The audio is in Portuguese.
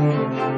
Música